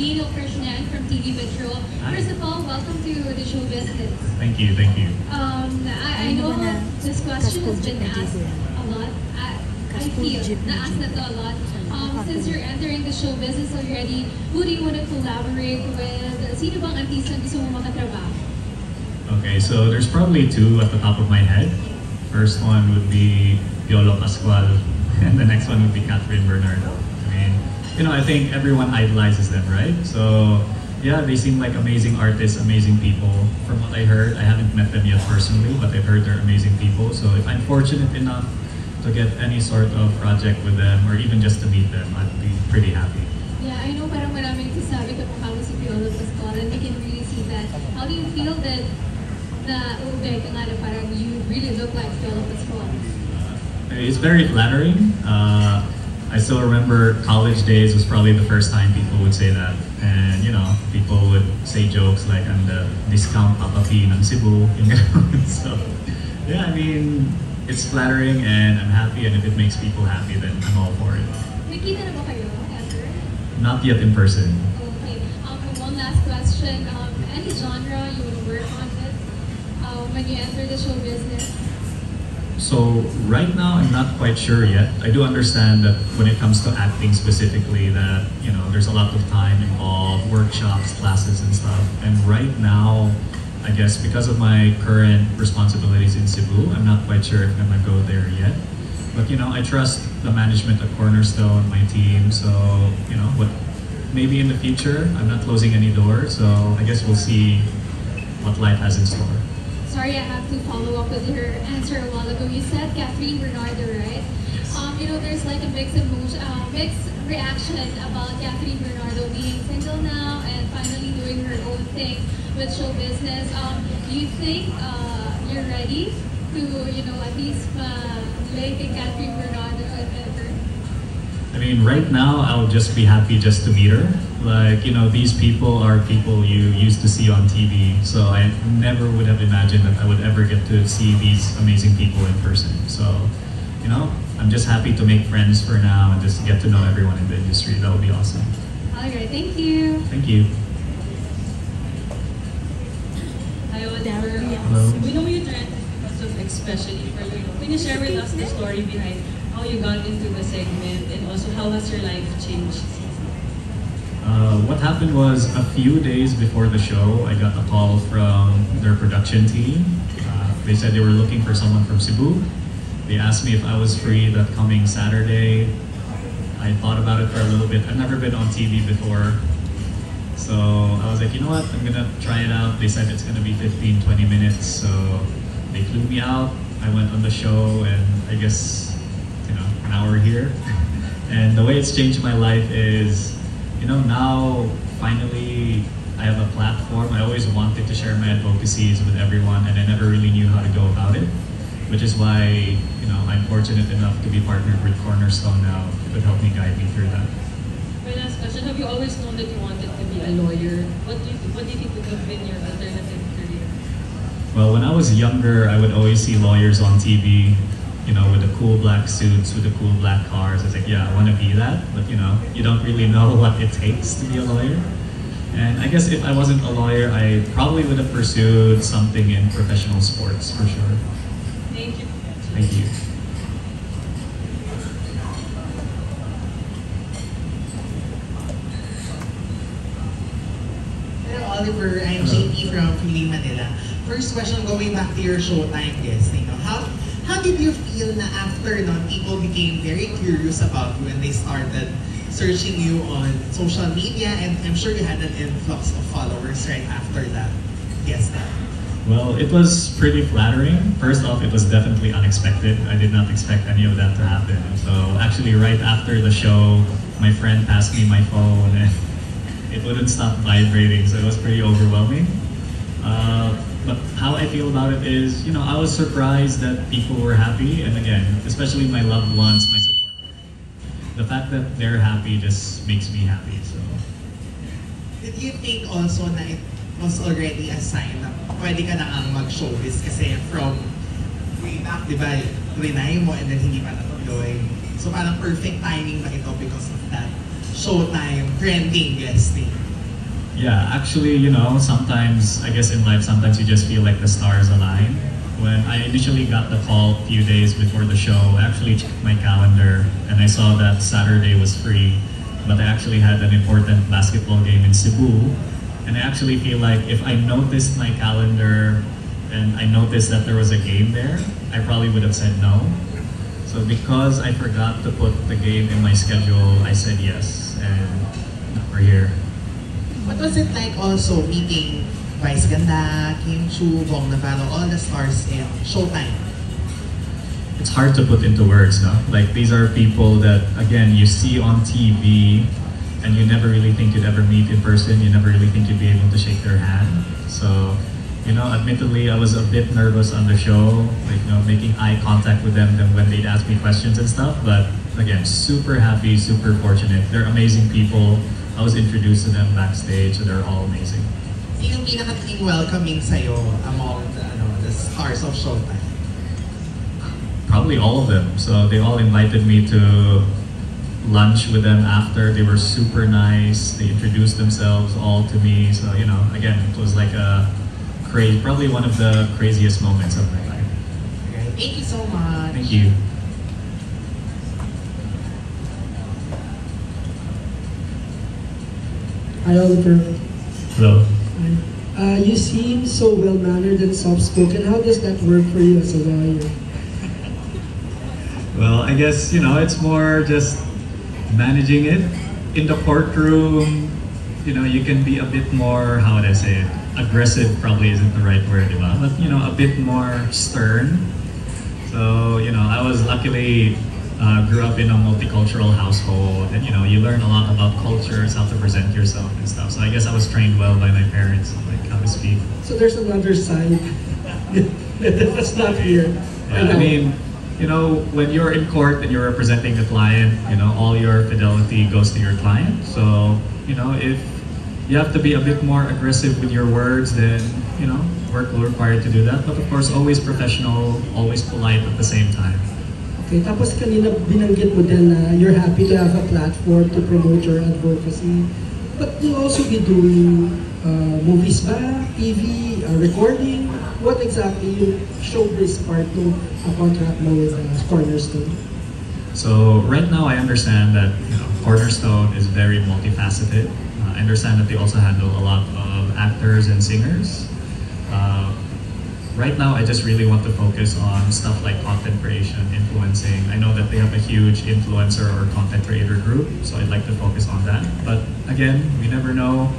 Dino Krishnan from TV Patrol. Hi. First of all, welcome to the show business. Thank you, thank you. Um, I, I know this question has been asked a lot. I, I feel na-asked na to a lot. Um, since you're entering the show business already, who do you want to collaborate with? Sino bang artista gusto mo makatrabaho? Okay, so there's probably two at the top of my head. First one would be Piolo Pascual, and the next one would be Kathryn Bernardo. You know, I think everyone idolizes them, right? So, yeah, they seem like amazing artists, amazing people. From what I heard, I haven't met them yet personally, but I've heard they're amazing people. So if I'm fortunate enough to get any sort of project with them, or even just to meet them, I'd be pretty happy. Yeah, I know parang maraming nagsasabi ka mo si Piolo Pascual and we can really see that. How do you feel that na ube ka nga na parang you really look like Piolo Pascual? It's very flattering. Uh, I still remember college days was probably the first time people would say that. And, you know, people would say jokes like, I'm the discount Papa P ng Cebu. So, yeah, I mean, it's flattering and I'm happy. And if it makes people happy, then I'm all for it. Nakita na ba kayo, ever? Not yet in person. Okay. Um, one last question. Um, any genre you would work on with um, when you enter the show business? So right now, I'm not quite sure yet. I do understand that when it comes to acting specifically, that you know there's a lot of time involved, workshops, classes, and stuff. And right now, I guess because of my current responsibilities in Cebu, I'm not quite sure if I'm gonna go there yet. But you know, I trust the management at Cornerstone, my team. So you know, what maybe in the future, I'm not closing any doors. So I guess we'll see what life has in store. Sorry, I have to follow up with your answer a while ago. You said Kathryn Bernardo, right? Um, you know, there's like a mixed emotion, uh, mixed reaction about Kathryn Bernardo being single now and finally doing her own thing with show business. Um, do you think uh, you're ready to, you know, at least uh, like Kathryn Bernardo and her? I mean, right now, I'll just be happy just to meet her. Like, you know, these people are people you used to see on TV. So I never would have imagined that I would ever get to see these amazing people in person. So, you know, I'm just happy to make friends for now and just get to know everyone in the industry. That would be awesome. All right, thank you. Thank you. Hi, Oliver. Hello. We know you tried so Expecially for You. Can you share with us the story behind how you got into the segment and also how has your life changed? Uh, what happened was a few days before the show, I got a call from their production team. Uh, they said they were looking for someone from Cebu. They asked me if I was free that coming Saturday. I thought about it for a little bit. I've never been on TV before. So I was like, you know what, I'm gonna try it out. They said it's gonna be 15, 20 minutes. So they flew me out. I went on the show and I guess, you know, now we're here. And the way it's changed my life is, you know, now finally I have a platform. I always wanted to share my advocacies with everyone and I never really knew how to go about it. Which is why, you know, I'm fortunate enough to be partnered with Cornerstone now. It would help me guide me through that. My last question, have you always known that you wanted to be a lawyer? What do you, what do you think would have been your alternative career? Well, when I was younger, I would always see lawyers on TV, you know, with the cool black suits, with the cool black cars. I was like, yeah, I want to be that. But, you know, you don't really know what it takes to be a lawyer. And I guess if I wasn't a lawyer, I probably would have pursued something in professional sports for sure. Thank you. Thank you. Hello, Oliver. I'm JP from Pelikula Mania. First question, going back to your Showtime guesting. no? How how did you feel na after nun, people became very curious about you and they started searching you on social media and I'm sure you had an influx of followers right after that guesting. Well, it was pretty flattering. First off, it was definitely unexpected. I did not expect any of that to happen. So actually, right after the show, my friend passed me my phone and it wouldn't stop vibrating. So it was pretty overwhelming. Uh, but how I feel about it is, you know, I was surprised that people were happy. And again, especially my loved ones, my support. The fact that they're happy just makes me happy. So Did you think also na it was already a sign na pwede ka na ang mag-showbiz kasi from way back, di ba, trinay mo and then hindi pa natuloy. So parang perfect timing ba ito because of that showtime trending guesting? Eh? Yeah, actually, you know, sometimes, I guess in life, sometimes you just feel like the stars align. When I initially got the call a few days before the show, I actually checked my calendar and I saw that Saturday was free, but I actually had an important basketball game in Cebu. And I actually feel like if I noticed my calendar and I noticed that there was a game there, I probably would have said no. So because I forgot to put the game in my schedule, I said yes, and we're here. What was it like also meeting Vice Ganda, Kim Chiu, Vhong Navarro, all the stars in Showtime? It's hard to put into words, no? Like these are people that again you see on TV and you never really think you'd ever meet in person. You never really think you'd be able to shake their hand. So, you know, admittedly I was a bit nervous on the show, like you know, making eye contact with them when they'd ask me questions and stuff. But again, super happy, super fortunate. They're amazing people. I was introduced to them backstage, so they're all amazing. Sinong pinaka-team welcoming sa'yo among the, ano, the stars of Showtime? Probably all of them. So they all invited me to lunch with them after. They were super nice. They introduced themselves all to me. So, you know, again, it was like a crazy, probably one of the craziest moments of my life. Okay. Thank you so much. Thank you. Hi, Oliver. Hello. Uh, you seem so well-mannered and soft-spoken. How does that work for you as a lawyer? Well, I guess, you know, it's more just managing it. In the courtroom, you know, you can be a bit more, how would I say it? Aggressive probably isn't the right word, but, you know, a bit more stern. So, you know, I was luckily uh, grew up in a multicultural household and, you know, you learn a lot about cultures, how to present yourself and stuff. So I guess I was trained well by my parents, like how to speak. So there's another side that's not here. Yeah, I mean, you know, when you're in court and you're representing the client, you know, all your fidelity goes to your client. So, you know, if you have to be a bit more aggressive with your words, then, you know, work will require to do that. But of course, always professional, always polite at the same time. Okay, tapos kanina binanggit mo din na you're happy to have a platform to promote your advocacy. But you'll also be doing uh, movies ba, TV, uh, recording? What exactly yung showbiz part ng uh, contract mo with uh, Cornerstone? So right now, I understand that you know, Cornerstone is very multifaceted. Uh, I understand that they also handle a lot of actors and singers. Uh, right now, I just really want to focus on stuff like content creation, influencing. I know that they have a huge influencer or content creator group, so I'd like to focus on that. But again, we never know.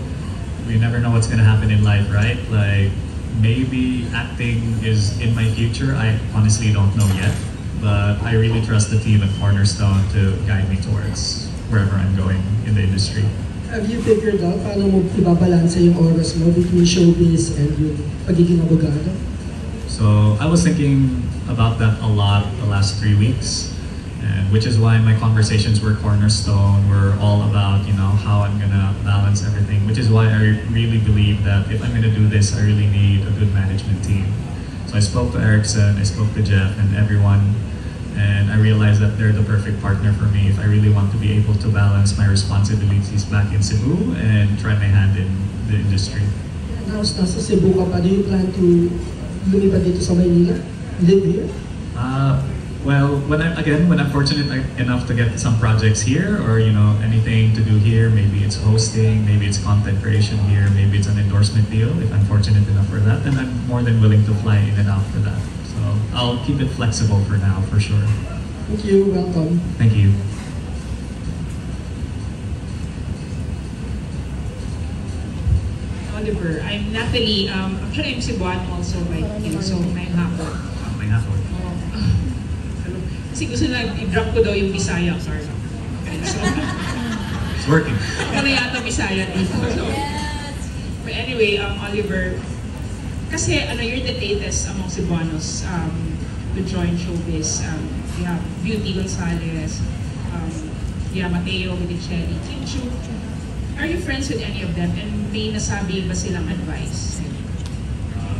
We never know what's gonna happen in life, right? Like maybe acting is in my future. I honestly don't know yet, but I really trust the team at Cornerstone to guide me towards wherever I'm going in the industry. Have you figured out paano mo ibabalansa yung oras mo between showbiz and yung pagiging abogado? So I was thinking about that a lot the last three weeks, and which is why my conversations were cornerstone were all about you know how I'm gonna balance everything. Which is why I really believe that if I'm gonna do this, I really need a good management team. So I spoke to Erickson, I spoke to Jeff, and everyone, and I realized that they're the perfect partner for me if I really want to be able to balance my responsibilities back in Cebu and try my hand in the industry. Now, nasa Cebu do you plan to uh, lumipat dito sa Maynila? Live here? Uh, well, when I again, when I'm fortunate enough to get some projects here, or you know anything to do here, maybe it's hosting, maybe it's content creation here, maybe it's an endorsement deal. If I'm fortunate enough for that, then I'm more than willing to fly in and out for that. So I'll keep it flexible for now, for sure. Thank you, welcome. Thank you. Oliver. I'm Natalie. Um, actually, I'm Cebuano also by you, so may hapon. May. Oo. Ano, Kasi gusto na i-drop ko daw yung Bisaya. Sorry. Okay, so, It's working. ako na yata Bisaya dito. So, but anyway, um, Oliver, kasi ano, you're the latest among Cebuanos um, to join showbiz. Um, you have Beauty Gonzalez, um, you have Mateo Viticelli, Kim Chu. Are you friends with any of them? And may nasabi ba silang advice? Uh,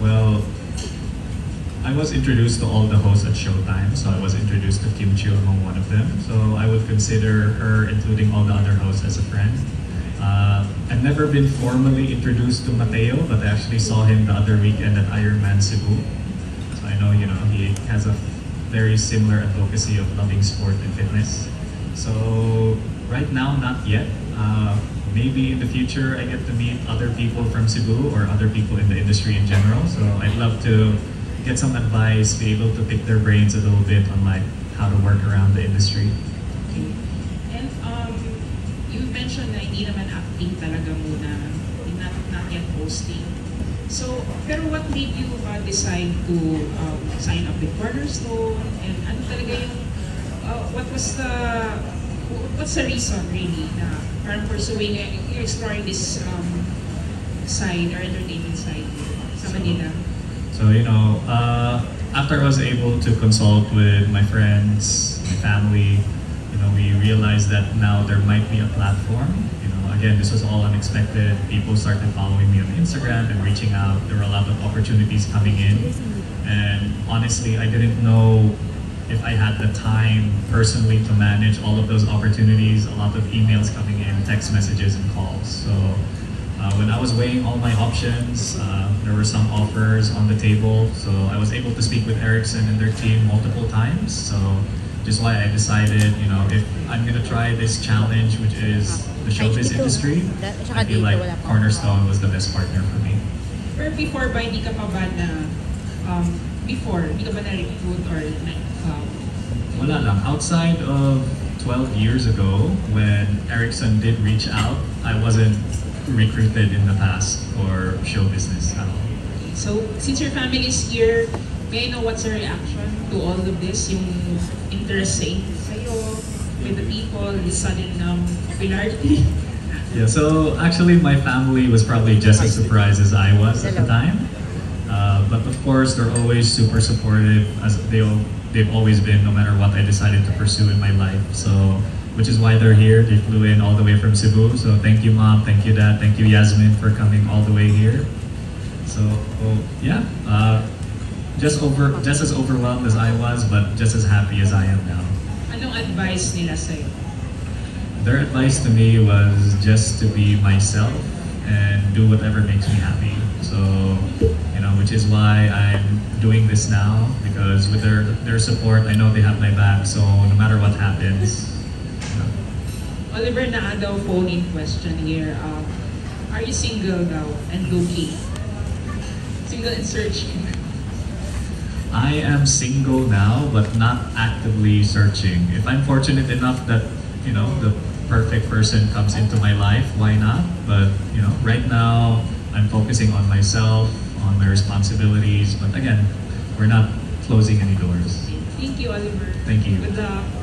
well, I was introduced to all the hosts at Showtime, so I was introduced to Kim Chiu among one of them. So I would consider her, including all the other hosts, as a friend. Uh, I've never been formally introduced to Mateo, but I actually saw him the other weekend at Ironman Cebu. So I know, you know, he has a very similar advocacy of loving sport and fitness. So right now, not yet. Uh, maybe in the future, I get to meet other people from Cebu or other people in the industry in general. So I'd love to get some advice, be able to pick their brains a little bit on like how to work around the industry. Okay. And um, you mentioned na hindi naman acting talaga muna, not, not yet posting. So, pero what made you uh, decide to um, sign up with Cornerstone? And ano talaga yung, uh, what was the, what's the reason really na parang pursuing, you're exploring this um, side or entertainment side sa Manila? You know, uh, after I was able to consult with my friends, my family, you know, we realized that now there might be a platform. You know, again, this was all unexpected. People started following me on Instagram and reaching out. There were a lot of opportunities coming in. And honestly, I didn't know if I had the time personally to manage all of those opportunities, a lot of emails coming in, text messages and calls. So uh, when I was weighing all my options, uh, there were some offers on the table. So I was able to speak with Erickson and their team multiple times. So just why I decided, you know, if I'm gonna try this challenge, which is the showbiz industry, I feel like Cornerstone was the best partner for me. Before ba, hindi ka pa ba na, um, before, hindi ka ba na-recruit or um, Wala lang. Outside of 12 years ago, when Erickson did reach out, I wasn't recruited in the past for show business at all. So, since your family is here, may I know what's your reaction to all of this? Yung interest sa sa'yo, with the people, the sudden um, popularity? Yeah, so actually my family was probably just as surprised as I was at the time. Uh, but of course, they're always super supportive as they, they've always been no matter what I decided to pursue in my life. So, which is why they're here. They flew in all the way from Cebu. So thank you mom, thank you dad, thank you Yasmin for coming all the way here. So yeah, uh, just over, just as overwhelmed as I was, but just as happy as I am now. Anong advice nila sa'yo? Their advice to me was just to be myself and do whatever makes me happy. So, you know, which is why I'm doing this now because with their their support, I know they have my back. So no matter what happens, Oliver, naa daw phone-in question here. Um, are you single now and looking? Single and searching. I am single now, but not actively searching. If I'm fortunate enough that you know the perfect person comes into my life, why not? But you know, right now I'm focusing on myself, on my responsibilities. But again, we're not closing any doors. Thank you, Oliver. Thank you. Good luck.